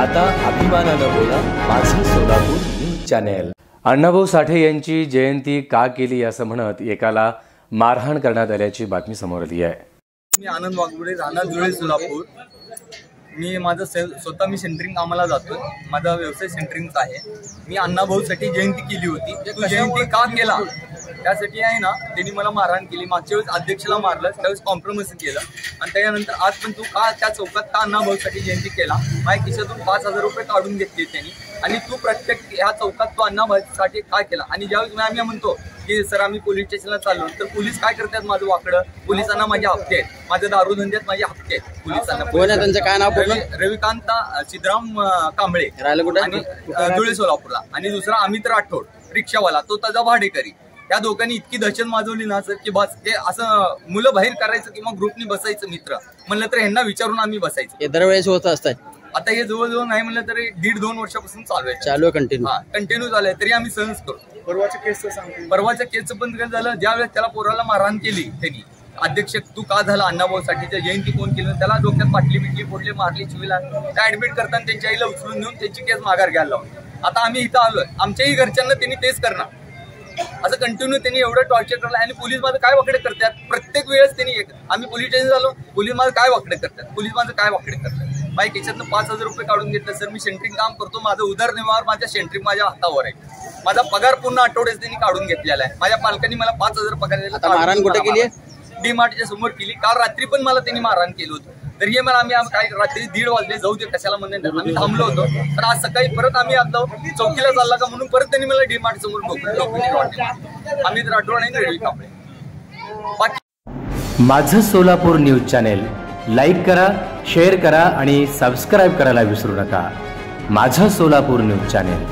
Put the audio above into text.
आता अभिमानानं बोला माझं सोलापूर न्यूज चॅनेल. अण्णाभाऊ साठे यांची जयंती का केली असं म्हणत एकाला मारहाण करण्यात आल्याची बातमी समोर आली आहे. मी आनंद वाघबुडे राहणार जुळे सोलापूर. मी माझं से स्वतः मी सेंटरिंग कामाला जातो माझा व्यवसाय सेंटरिंगचा आहे. मी अण्णाभाऊसाठी जयंती केली होती. तू जयंती का केला त्यासाठी आहे ना त्यांनी मला मारहाण केली. मागच्या वेळेस अध्यक्षाला मारलं त्यावेळेस कॉम्प्रोमाइज केलं. आणि त्याच्यानंतर आज पण तू का त्या चौकात का अण्णाभाऊसाठी जयंती केला? माझ्या खिशातून पाच हजार रुपये काढून घेतले त्यांनी. आणि तू प्रत्येक ह्या चौकात तू अण्णाभाऊसाठी काय केला? आणि ज्यावेळेस मी आम्ही म्हणतो की सर आम्ही पोलीस स्टेशनला चाललो. तर पोलीस काय करतात माझं वाकडं? पोलिसांना माझे हप्ते आहेत. माझ्या दारू धंद्यात माझे हप्ते आहेत पोलिसांना. त्यांचं? काय नाव रविकांत सिद्धराम कांबळे. राहिलं कुठे? आणि धुळे सोलापूरला. आणि दुसरा अमित राठोड रिक्षावाला. तो त्याचा भाडेकरी. या दोघांनी इतकी दहशत माजवली ना सर की बस ते असं मुलं बाहेर करायचं किंवा ग्रुपनी बसायचं मित्र. म्हणलं तर ह्यांना विचारून आम्ही बसायचं. हे दरवेळेस होत असतात. आता हे जवळजवळ नाही म्हणलं तरी दीड दोन वर्षापासून चालू आहे. चालू आहे कंटिन्यू हा कंटिन्यू झालंय तरी आम्ही सहज करतो. परवाच्या केसचं सांगतो. परवाच्या केसचं पण काय झालं. ज्या वेळेस त्याला पोराला मारहाण केली त्यांनी अध्यक्ष तू का झाला अण्णाभाऊसाठीच्या जयंती कोण केलं? त्याला डोक्यात पाटली बिटली फोडली मारली चिवीला. त्या ऍडमिट करताना त्यांच्या आईला उचलून नेऊन त्यांची केस माघार घ्यायला लावली. आता आम्ही इथं आलोय. आमच्याही घरच्यांना त्यांनी तेच करणार. असं कंटिन्यू त्यांनी एवढं टॉर्चर करलं आणि पोलीस माझं काय वाकडे करतात? प्रत्येक वेळेस त्यांनी एक- आम्ही पोलीस स्टेशन झालो पोलीस माझं काय वाकडे करतात? पोलीस माझं काय वाकडे करतात? माझ्या खिशातनं पाच हजार रुपये काढून घेतलं सर मी सेंट्रिंग काम करतो माझं उदरनिर्वाह माझ्या सेंट्रिंग माझ्या हातावर आहे. माझा पगार पूर्ण आठवड्यात त्यांनी काढून घेतलेला आहे. माझ्या पालकांनी मला पाच हजार पगार दिला मारहाण कुठे केली डी मार्टच्या समोर केली. काल रात्री पण मला त्यांनी मारहाण केलं होतं. तरी मला आम्ही काय रात्री दीड वाजले जाऊ दे कशाला म्हणून आम्ही थांबलो होतो. तर आज सकाळी परत आम्ही आलो चौकीला चालला का म्हणून परत त्यांनी मला डीमार्ट समोर आम्ही राठोड आणि रेल्वे कापडे माझं सोलापूर न्यूज चॅनेल लाईक करा शेअर करा आणि सबस्क्राईब करायला विसरू नका. माझं सोलापूर न्यूज चॅनेल.